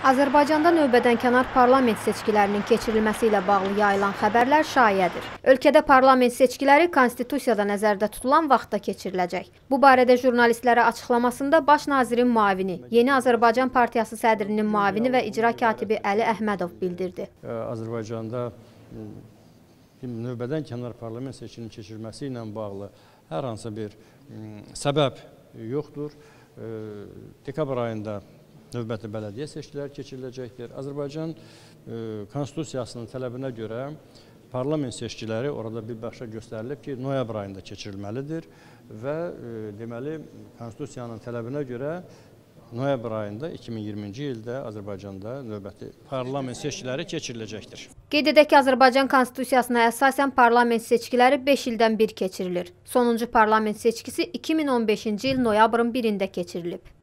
Azərbaycanda növbədənkənar parlament seçkilərinin keçirilməsi ilə bağlı yayılan xəbərlər şayədir. Ölkədə parlament seçkiləri konstitusiyada nəzərdə tutulan vaxtda keçiriləcək. Bu barədə jurnalistlərə açıqlamasında baş nazirin müavini, Yeni Azərbaycan Partiyası sədrinin müavini və icra katibi Əli Əhmədov bildirdi. Azərbaycanda növbədənkənar parlament seçkinin keçirilməsi ilə bağlı hər hansı bir səbəb yoxdur. Dekabr ayında növbəti bələdiyyə seçkiləri keçiriləcəkdir. Azərbaycan e, Konstitusiyasının tələbinə görə parlament seçkiləri orada birbaşa göstərilib ki, noyabr ayında keçirilməlidir və e, deməli Konstitusiyanın tələbinə görə noyabr ayında 2020-ci ildə Azərbaycanda növbəti parlament seçkiləri keçiriləcəkdir. Qeyd edək ki, Azərbaycan Konstitusiyasına əsasən parlament seçkiləri 5 ildən bir keçirilir. Sonuncu parlament seçkisi 2015-ci il noyabrın 1-də keçirilib.